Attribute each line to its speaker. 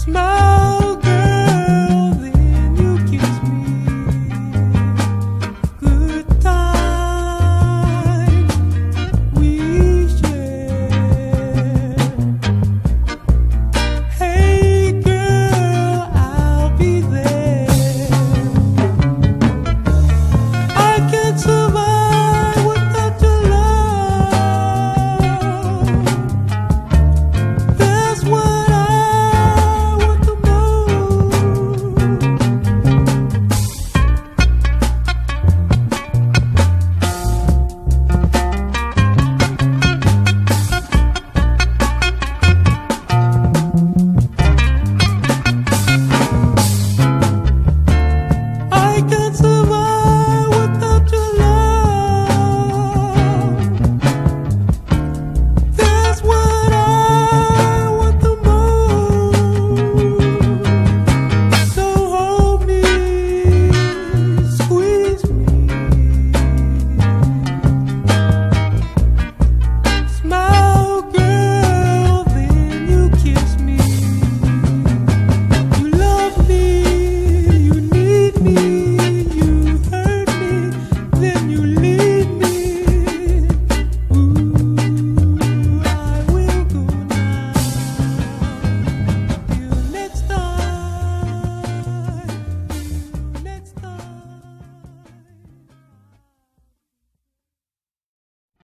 Speaker 1: smile.